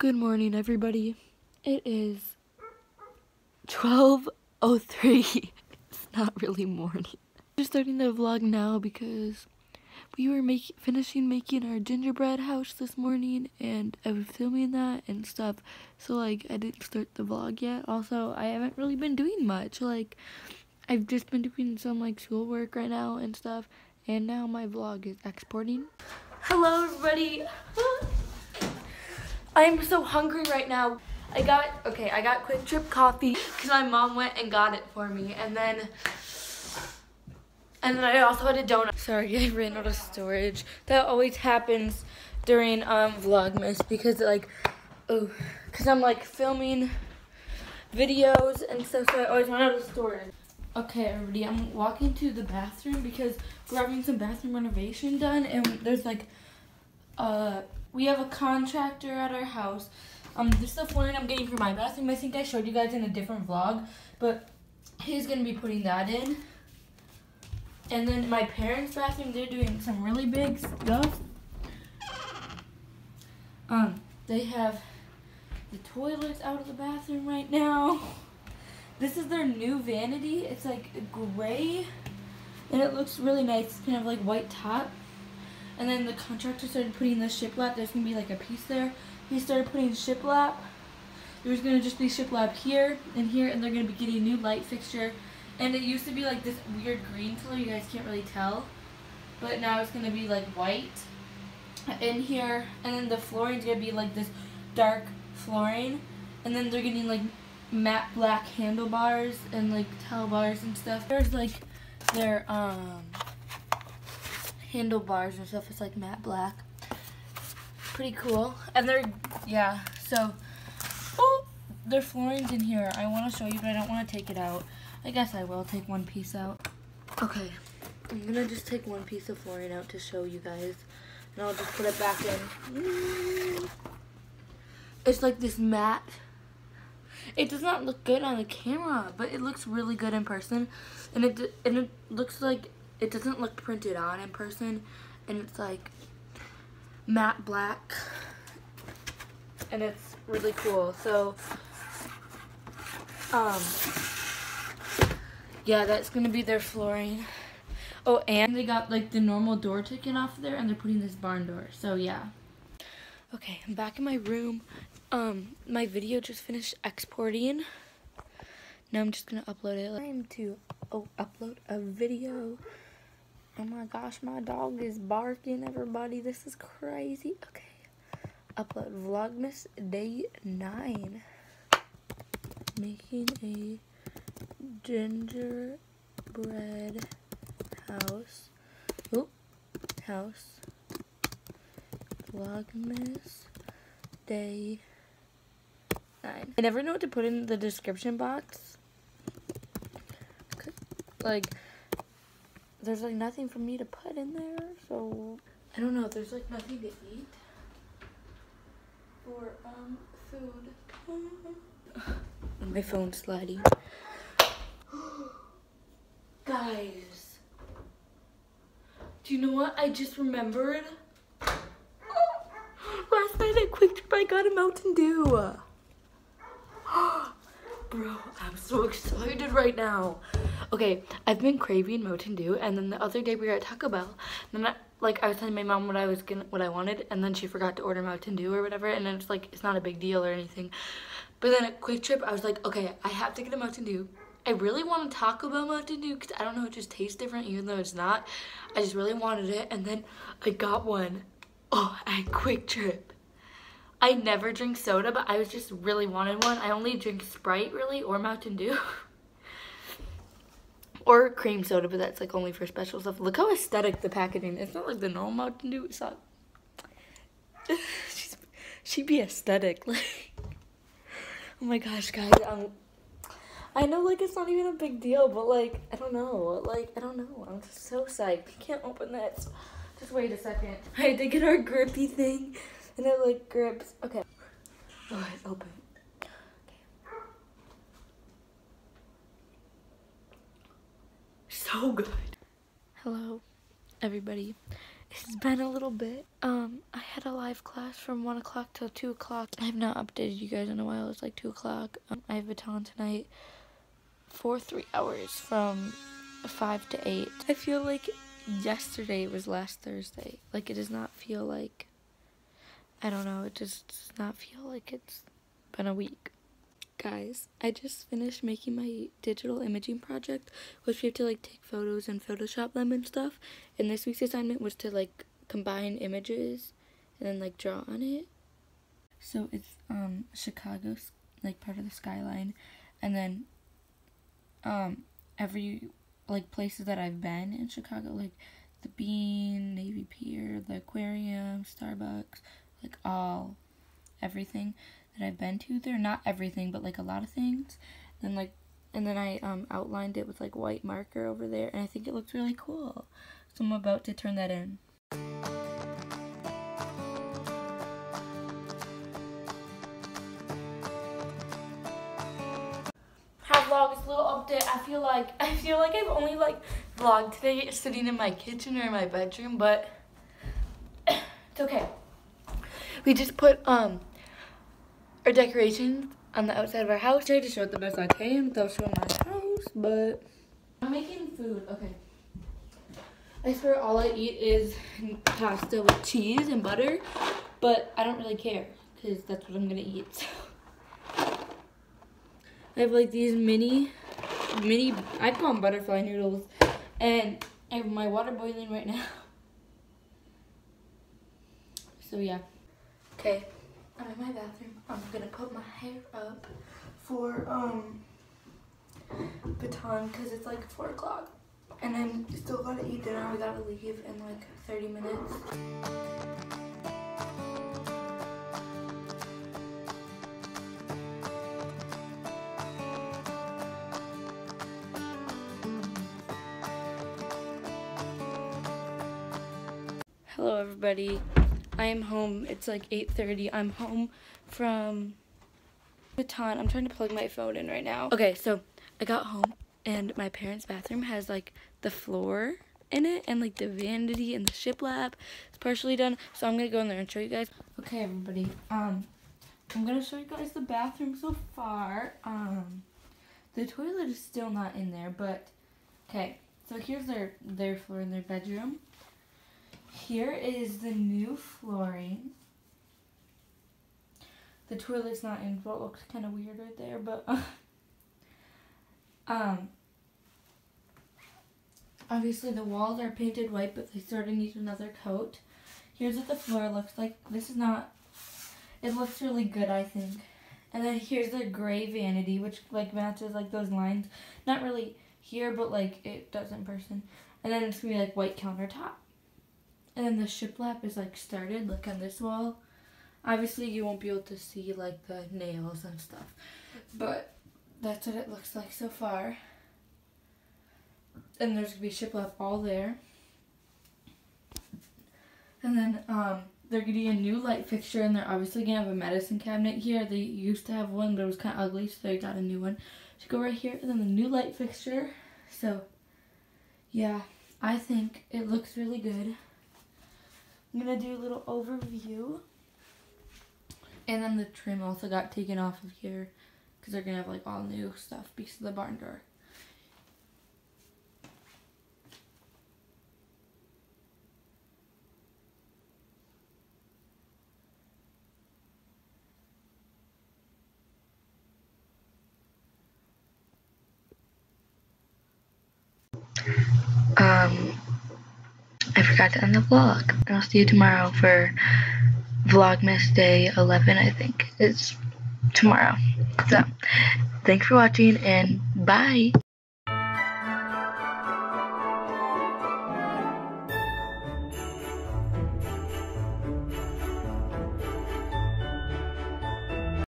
Good morning, everybody. It is 12.03. it's not really morning. Just starting the vlog now because we were make, finishing making our gingerbread house this morning and I was filming that and stuff. So, like, I didn't start the vlog yet. Also, I haven't really been doing much. Like, I've just been doing some, like, schoolwork right now and stuff. And now my vlog is exporting. Hello, everybody. I'm so hungry right now. I got, okay, I got QuikTrip coffee because my mom went and got it for me. And then, and then I also had a donut. Sorry, I ran out of storage. That always happens during um, Vlogmas because like, oh, because I'm like filming videos and stuff, so I always run out of storage. Okay, everybody, I'm walking to the bathroom because we're having some bathroom renovation done, and there's like, uh, we have a contractor at our house. Um, this is the flooring I'm getting for my bathroom. I think I showed you guys in a different vlog, but he's gonna be putting that in. And then my parents' bathroom, they're doing some really big stuff. Um, they have the toilets out of the bathroom right now. This is their new vanity. It's like gray, and it looks really nice. It's kind of like white top. And then the contractor started putting the shiplap. There's going to be like a piece there. He started putting shiplap. There's going to just be shiplap here and here. And they're going to be getting a new light fixture. And it used to be like this weird green color. You guys can't really tell. But now it's going to be like white in here. And then the flooring is going to be like this dark flooring. And then they're getting like matte black handlebars and like towel bars and stuff. There's like their um handlebars and stuff. It's like matte black. Pretty cool. And they're, yeah, so, oh, their flooring's in here. I want to show you, but I don't want to take it out. I guess I will take one piece out. Okay, I'm going to just take one piece of flooring out to show you guys. And I'll just put it back in. It's like this matte. It does not look good on the camera, but it looks really good in person. And it, and it looks like it doesn't look printed on in person and it's like matte black and it's really cool. So um yeah that's gonna be their flooring. Oh and they got like the normal door taken off there and they're putting this barn door so yeah. Okay i'm back in my room. Um my video just finished exporting. Now i'm just gonna upload it. Time to oh upload a video Oh my gosh, my dog is barking, everybody. This is crazy. Okay. Upload Vlogmas Day 9. Making a gingerbread house. Oop. House. Vlogmas Day 9. I never know what to put in the description box. Like there's like nothing for me to put in there, so I don't know. There's like nothing to eat or um food. My phone's sliding. Guys, do you know what I just remembered? Last night at QuikTrip, I got a Mountain Dew. Bro, I'm so excited right now. Okay, I've been craving Mountain Dew, and then the other day we were at Taco Bell, and then I, like I was telling my mom what I was gonna, what I wanted, and then she forgot to order Mountain Dew or whatever, and then it's like it's not a big deal or anything. But then at QuikTrip, I was like, okay, I have to get a Mountain Dew. I really want a Taco Bell Mountain Dew because I don't know, it just tastes different even though it's not. I just really wanted it, and then I got one. Oh, at QuikTrip. I never drink soda, but I was just really wanted one. I only drink Sprite really or Mountain Dew. or cream soda, but that's like only for special stuff. Look how aesthetic the packaging. It's not like the normal Mountain Dew. It's not. She's, she'd be aesthetic. Like, oh my gosh, guys. Um, I know like it's not even a big deal, but like I don't know. Like I don't know. I'm so psyched. I can't open that. Just wait a second. I had to get our grippy thing, and it like grips. Okay. Oh, it's open. so good. Hello. everybody. It's been a little bit. Um, I had a live class from 1 o'clock till 2 o'clock. I have not updated you guys in a while. It's like 2 o'clock. Um, I have a baton tonight for three hours from 5 to 8. I feel like yesterday was last Thursday. Like, it does not feel like, I don't know, it just does not feel like it's been a week. Guys, I just finished making my digital imaging project, which we have to like take photos and Photoshop them and stuff. And this week's assignment was to like combine images and then like draw on it. So it's um Chicago, like part of the skyline, and then um every like places that I've been in Chicago, like the Bean, Navy Pier, the aquarium, Starbucks, like all everything that I've been to there. Not everything, but like a lot of things. And like, and then I um, outlined it with like white marker over there, and I think it looks really cool. So I'm about to turn that in. Hi vlog, a little update. I feel like I feel like I've only like vlogged today sitting in my kitchen or in my bedroom, but it's okay. We just put um our decorations on the outside of our house. I tried to show it the best I can without showing my house, but I'm making food. Okay. I swear all I eat is pasta with cheese and butter, but I don't really care because that's what I'm gonna eat. So. I have like these mini, mini, I call them butterfly noodles, and I have my water boiling right now. So yeah. Okay. I'm in my bathroom. I'm gonna put my hair up for um baton because it's like four o'clock and I'm still gotta eat dinner. We gotta leave in like 30 minutes. Hello everybody. I am home. It's like 8.30. I'm home from Baton. I'm trying to plug my phone in right now. Okay, so I got home and my parents' bathroom has like the floor in it and like the vanity and the shiplap is partially done. So I'm going to go in there and show you guys. Okay, everybody. Um, I'm going to show you guys the bathroom so far. Um, the toilet is still not in there, but okay. So here's their, their floor in their bedroom. Here is the new flooring. The toilet's not in, so it looks kind of weird right there, but um, obviously the walls are painted white, but they sort of need another coat. Here's what the floor looks like. This is not, it looks really good, I think. And then here's the gray vanity, which like matches like those lines. Not really here, but like it does in person. And then it's gonna be like white countertop. And then the shiplap is like started, look on this wall. Obviously you won't be able to see like the nails and stuff. But that's what it looks like so far. And there's gonna be shiplap all there. And then um they're getting a new light fixture and they're obviously gonna have a medicine cabinet here. They used to have one but it was kinda ugly, so they got a new one. To go right here and then the new light fixture. So yeah, I think it looks really good. I'm going to do a little overview. And then the trim also got taken off of here because they're going to have like all new stuff because of the barn door. Um, I forgot to end the vlog. And I'll see you tomorrow for Vlogmas Day 11, I think. It's tomorrow. So, thanks for watching and bye.